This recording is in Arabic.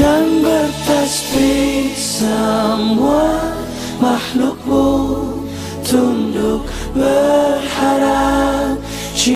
Dan bertasbih semua makhluk tunduk berharap